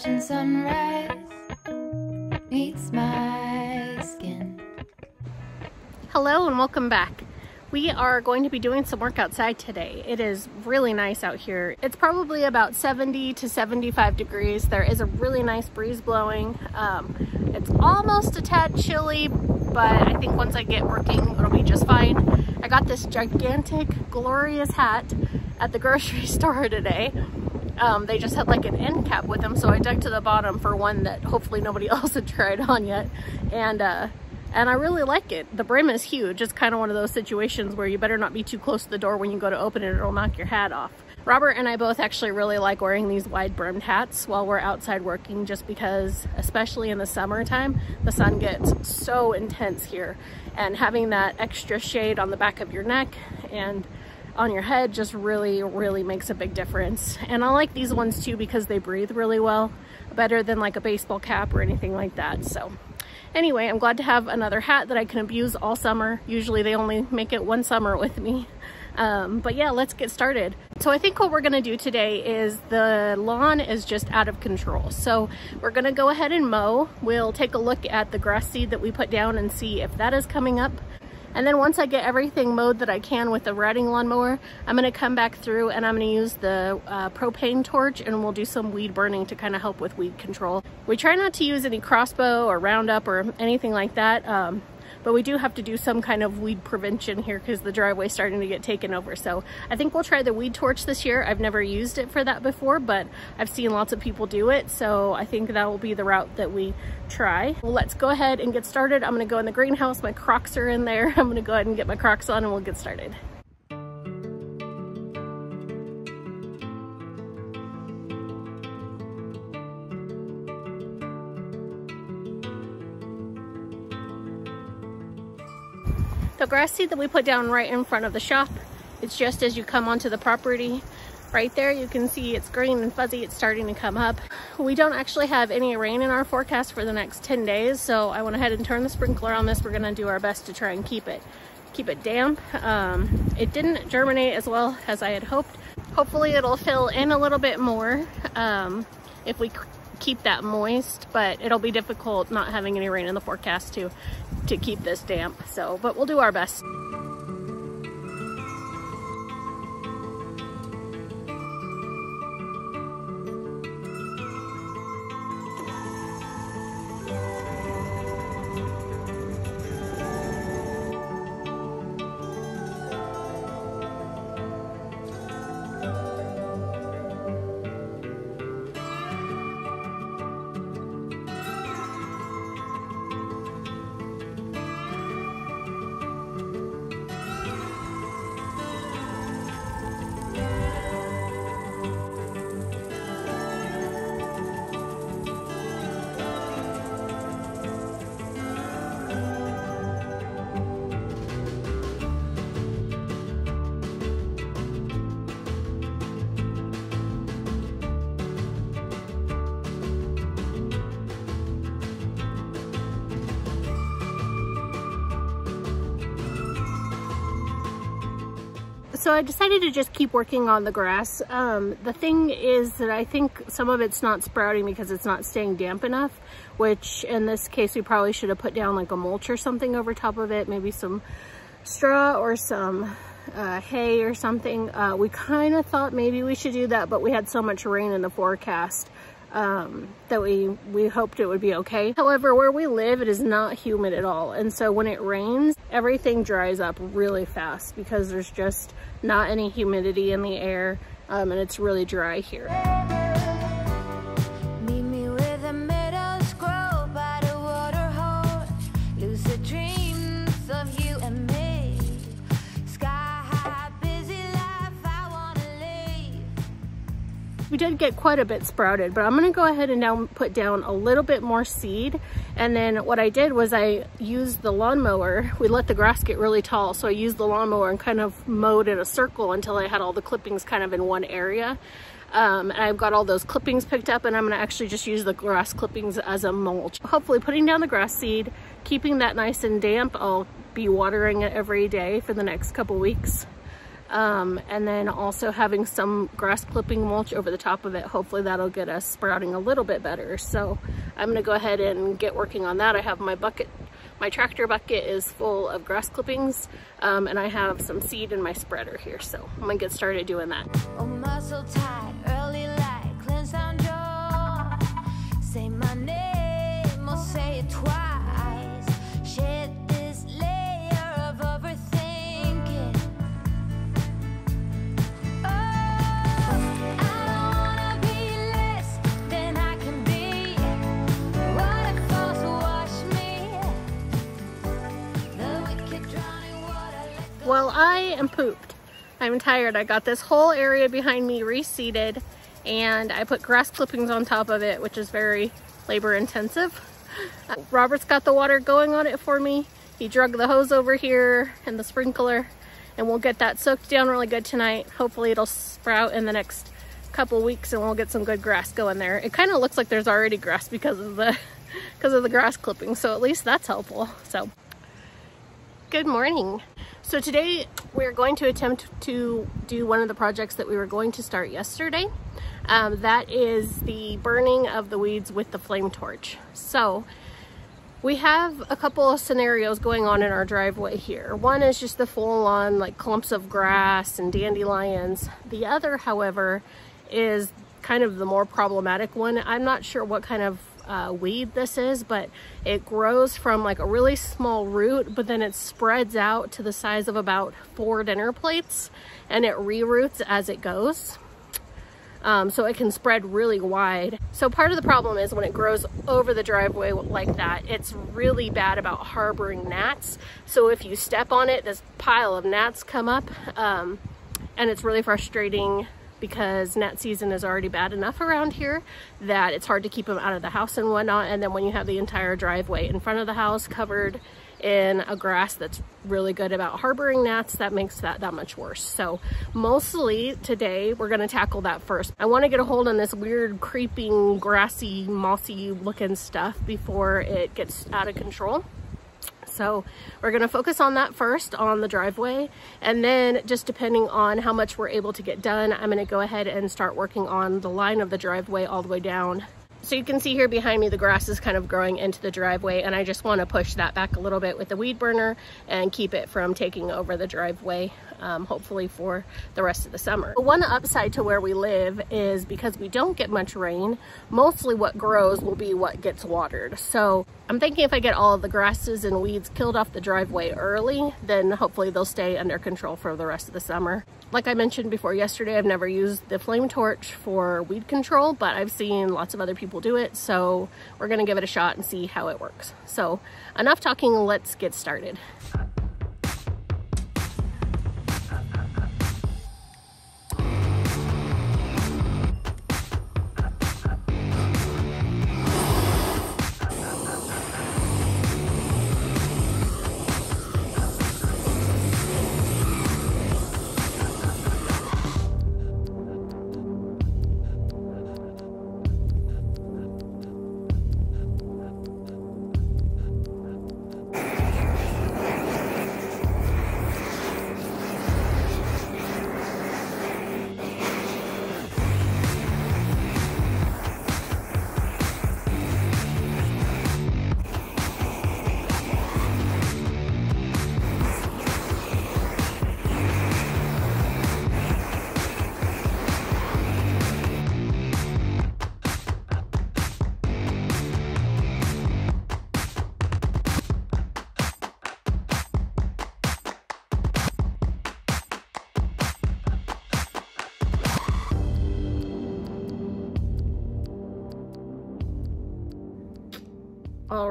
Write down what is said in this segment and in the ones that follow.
Appalachian sunrise meets my skin. Hello and welcome back. We are going to be doing some work outside today. It is really nice out here. It's probably about 70 to 75 degrees. There is a really nice breeze blowing. Um, it's almost a tad chilly, but I think once I get working, it'll be just fine. I got this gigantic, glorious hat at the grocery store today. Um, they just had like an end cap with them, so I dug to the bottom for one that hopefully nobody else had tried on yet. And uh, and I really like it. The brim is huge. It's kind of one of those situations where you better not be too close to the door when you go to open it, it'll knock your hat off. Robert and I both actually really like wearing these wide brimmed hats while we're outside working just because, especially in the summertime, the sun gets so intense here. And having that extra shade on the back of your neck and on your head just really, really makes a big difference. And I like these ones too because they breathe really well, better than like a baseball cap or anything like that. So Anyway, I'm glad to have another hat that I can abuse all summer. Usually they only make it one summer with me. Um, but yeah, let's get started. So I think what we're gonna do today is the lawn is just out of control. So we're gonna go ahead and mow. We'll take a look at the grass seed that we put down and see if that is coming up. And then once I get everything mowed that I can with the riding lawnmower, I'm gonna come back through and I'm gonna use the uh, propane torch and we'll do some weed burning to kind of help with weed control. We try not to use any crossbow or Roundup or anything like that. Um, but we do have to do some kind of weed prevention here because the driveway's starting to get taken over. So I think we'll try the weed torch this year. I've never used it for that before, but I've seen lots of people do it. So I think that will be the route that we try. Well, let's go ahead and get started. I'm gonna go in the greenhouse. My Crocs are in there. I'm gonna go ahead and get my Crocs on and we'll get started. The grass seed that we put down right in front of the shop, it's just as you come onto the property. Right there, you can see it's green and fuzzy. It's starting to come up. We don't actually have any rain in our forecast for the next 10 days, so I went ahead and turned the sprinkler on this. We're gonna do our best to try and keep it keep it damp. Um, it didn't germinate as well as I had hoped. Hopefully it'll fill in a little bit more um, if we keep that moist, but it'll be difficult not having any rain in the forecast to, to keep this damp. So, but we'll do our best. So I decided to just keep working on the grass. Um, the thing is that I think some of it's not sprouting because it's not staying damp enough, which in this case, we probably should have put down like a mulch or something over top of it, maybe some straw or some uh, hay or something. Uh, we kind of thought maybe we should do that, but we had so much rain in the forecast um, that we, we hoped it would be okay. However, where we live, it is not humid at all. And so when it rains, everything dries up really fast because there's just not any humidity in the air um, and it's really dry here. We did get quite a bit sprouted, but I'm gonna go ahead and now put down a little bit more seed. And then what I did was I used the lawnmower. We let the grass get really tall, so I used the lawnmower and kind of mowed in a circle until I had all the clippings kind of in one area. Um, and I've got all those clippings picked up and I'm gonna actually just use the grass clippings as a mulch. Hopefully putting down the grass seed, keeping that nice and damp. I'll be watering it every day for the next couple weeks. Um, and then also having some grass clipping mulch over the top of it. Hopefully that'll get us sprouting a little bit better. So I'm gonna go ahead and get working on that. I have my bucket, my tractor bucket is full of grass clippings um, and I have some seed in my spreader here. So I'm gonna get started doing that. Oh, Well, I am pooped. I'm tired. I got this whole area behind me reseeded and I put grass clippings on top of it, which is very labor intensive. Robert's got the water going on it for me. He drug the hose over here and the sprinkler and we'll get that soaked down really good tonight. Hopefully it'll sprout in the next couple weeks and we'll get some good grass going there. It kind of looks like there's already grass because of the because of the grass clippings, so at least that's helpful. So Good morning. So today we're going to attempt to do one of the projects that we were going to start yesterday. Um, that is the burning of the weeds with the flame torch. So we have a couple of scenarios going on in our driveway here. One is just the full on like clumps of grass and dandelions. The other, however, is kind of the more problematic one. I'm not sure what kind of uh, weed this is, but it grows from like a really small root, but then it spreads out to the size of about four dinner plates and it reroots as it goes. Um, so it can spread really wide. So part of the problem is when it grows over the driveway like that, it's really bad about harboring gnats. So if you step on it, this pile of gnats come up um, and it's really frustrating because gnat season is already bad enough around here that it's hard to keep them out of the house and whatnot. And then when you have the entire driveway in front of the house covered in a grass that's really good about harboring gnats, that makes that that much worse. So mostly today we're gonna tackle that first. I wanna get a hold on this weird creeping grassy mossy looking stuff before it gets out of control. So we're gonna focus on that first on the driveway. And then just depending on how much we're able to get done, I'm gonna go ahead and start working on the line of the driveway all the way down. So you can see here behind me, the grass is kind of growing into the driveway and I just wanna push that back a little bit with the weed burner and keep it from taking over the driveway, um, hopefully for the rest of the summer. One upside to where we live is because we don't get much rain, mostly what grows will be what gets watered. So I'm thinking if I get all of the grasses and weeds killed off the driveway early, then hopefully they'll stay under control for the rest of the summer. Like I mentioned before yesterday, I've never used the flame torch for weed control, but I've seen lots of other people do it. So we're gonna give it a shot and see how it works. So enough talking, let's get started.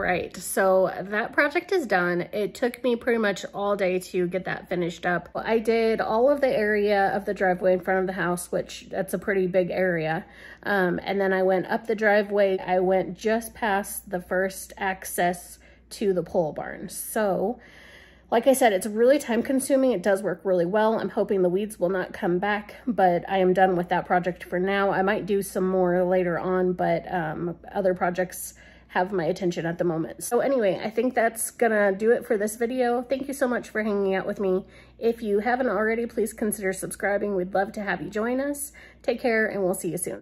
Right, so that project is done. It took me pretty much all day to get that finished up. I did all of the area of the driveway in front of the house, which that's a pretty big area. Um, and then I went up the driveway. I went just past the first access to the pole barn. So like I said, it's really time consuming. It does work really well. I'm hoping the weeds will not come back, but I am done with that project for now. I might do some more later on, but um, other projects have my attention at the moment. So anyway, I think that's gonna do it for this video. Thank you so much for hanging out with me. If you haven't already, please consider subscribing. We'd love to have you join us. Take care and we'll see you soon.